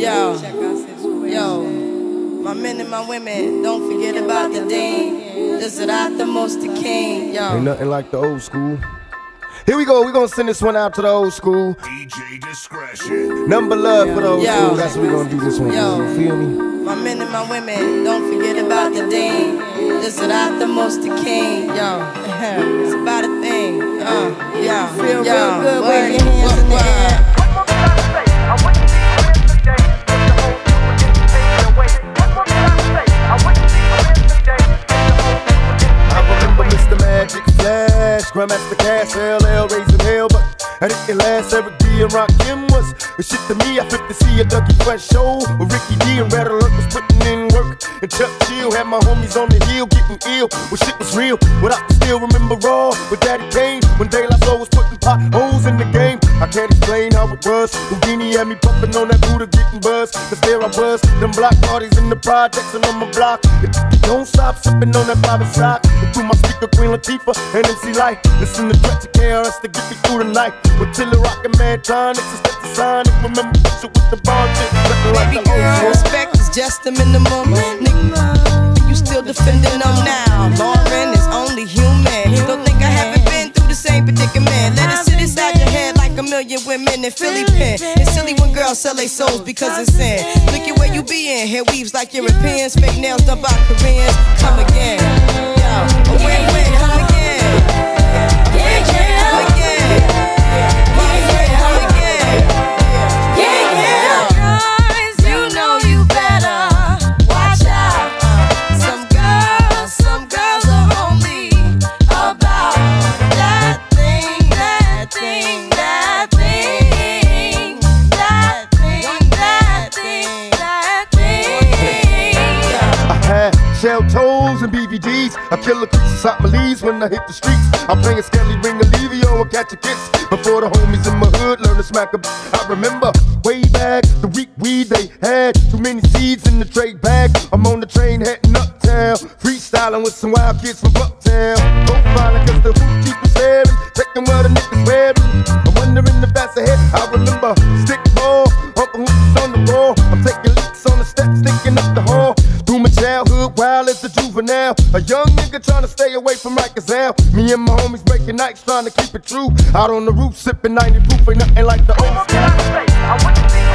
Yo, yo, my men and my women, don't forget about the dean. This is not the most the king. Yo, Ain't nothing like the old school. Here we go. We're gonna send this one out to the old school. DJ Discretion. Number love for the old Yo. school. That's what we're gonna do this one. Yo. You feel me? my men and my women, don't forget about the dean. This is not the most the king. Yo, it's about a thing. Uh, yo, Feel yo, real good, word, wave your hands in the word, air. Grandmaster Flash, LL raising hell, but I didn't last. Eric B and Rakim was the shit to me. I flipped to see a Ducky Fresh show with Ricky D and Red Alert was putting in work. And Chuck Chill had my homies on the hill getting ill. When shit was real, but I can still remember raw with Daddy Kane when La Soul was putting potholes in the game. I can't explain was. Houdini had me puffing on that Buddha getting buzzed. Cause there I was, them block parties in the projects and on my block. If you don't stop sipping on that private stock. And through my speaker, Queen Latifah and MC Lyte. Listen to threat to KRS to get me through the night. With Tilly Rockin' Mad Tonics, it's the sign. If remember shit with the bond shit. Like Baby girl, respect is just the minimum. Nigga, you still defending them now. Lauryn is only human. Don't think I haven't been through the same predicament. Let it sit inside your head like million women in Philly pen. It's silly when girls sell their souls because it's sin. Look at where you be in. Hair weaves like Europeans. Fake nails done by Koreans. Come again. Yo, a win-win. Toes. I kill a crease out my leaves when I hit the streets. I'm playing Skelly Ring Olivio and catch a kiss. Before the homies in my hood learn to smack a. I remember way back the week weed they had. Too many seeds in the trade bag. I'm on the train heading uptown. Freestyling with some wild kids from Bucktown. Profiling cause the hoop keep us staring. Checking what a niggas wearing. I'm wondering if that's ahead. I remember A young nigga trying to stay away from Isle. Me and my homies breaking nights, trying to keep it true. Out on the roof, sipping 90 proof, ain't nothing like the old school.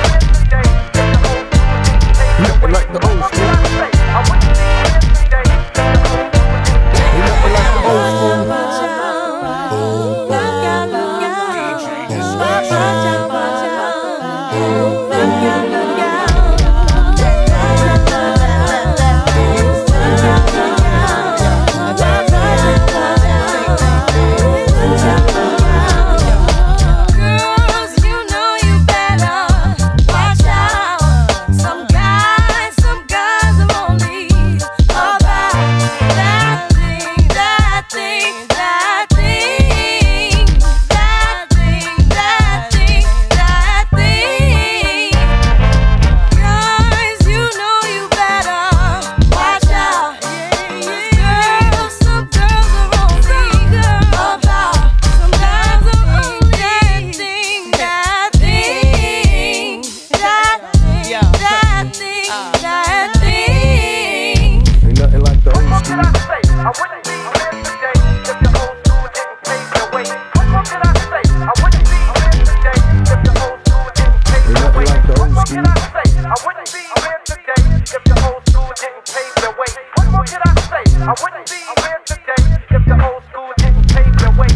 More can I say? I wouldn't be here today if the old school didn't take it away. What more can I say? I wouldn't be here today if the old school didn't take it away.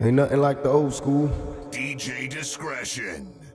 Ain't nothing like the old school. DJ Discretion.